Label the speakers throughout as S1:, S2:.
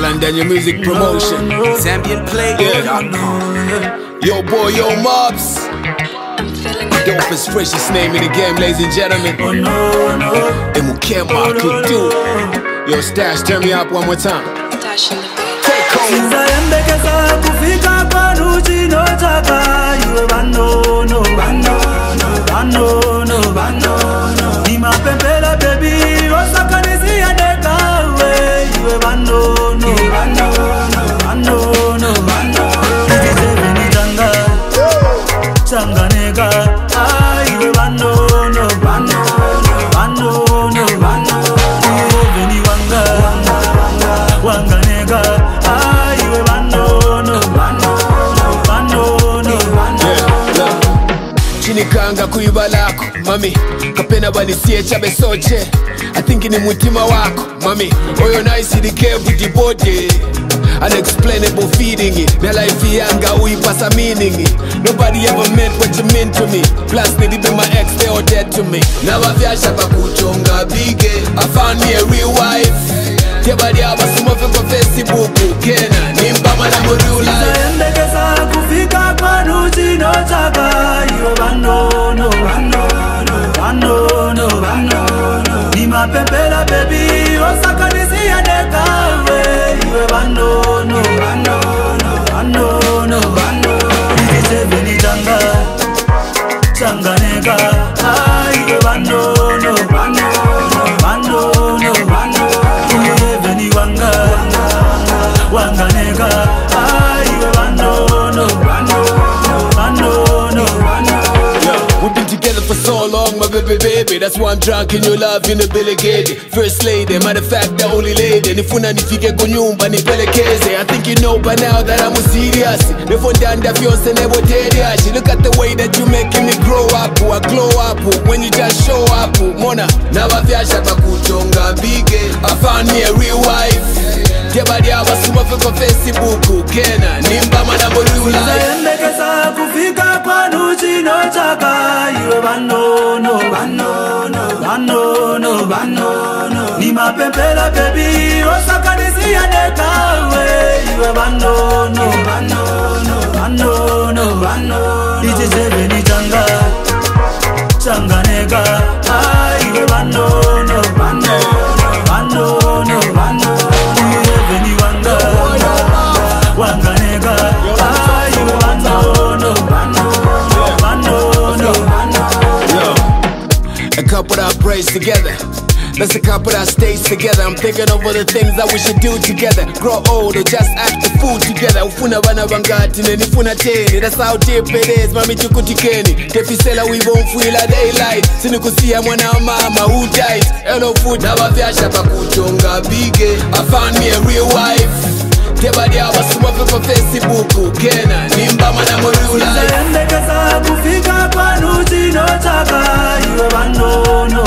S1: Kalandanya Music Promotion.
S2: ZambianPlay.com.
S1: Yo, boy, yo, mobs. Dopest, freshest name in the game, ladies and gentlemen. Emukema Kidu. Yo, Stash, turn me up one more time. Take over. Chinikanga kuiba lako mami. Kapena balisiye chabe soche. I think ni mutima wako mami. Oyo naisirikevu dibode unexplainable feeding na life yanga uipasa meaning. Nobody ever meant what you mean to me. Plus nilibe my ex they all dead to me. Navavyasha pakuchonga
S3: mapembera bebi osakanisiyanekawe iwe vanono
S1: baby, baby. That's why I'm drunk in your love in the delegate. First lady, matter of fact, the only lady. Nifuna nifike kunyumba nipelekeze. I think you know by now that I'm serious. Never did it. Look at the way that you making me grow up. I glow up when you just show up. Mona, navavyasha pakuchonga bige. I found me a real wife. Jebadi abasuma fe kwa Facebook. Kena, nimbama life modula.
S3: sayembekeza kufika kwanu chinotaka iwe vanono vanono vanono vanono nimapembela bebi osakanisiyanekawe
S1: couple that prays together. Let's a couple that stays together. I'm thinking over the things that we should do together. Grow old or just act the fool together. Ufuna bana bangati nenifuna teni. That's how deep it is, won't feel a daylight. Sinikusia mwana wa mama who died. Hello food, navavyasha pakuchonga bige. I found me a real wife. tebadya abasuma pe pa facebook. Kena nimba mwana
S3: moriulai kufika kwanu chinotaka iwe vanono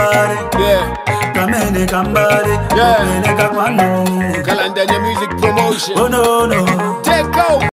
S3: kambale
S1: Yeah.
S3: kamene kambale
S1: Yeah.
S3: kupeleka kwanu
S1: Kalandanya Music Promotion.
S3: Oh, onono
S1: Take over.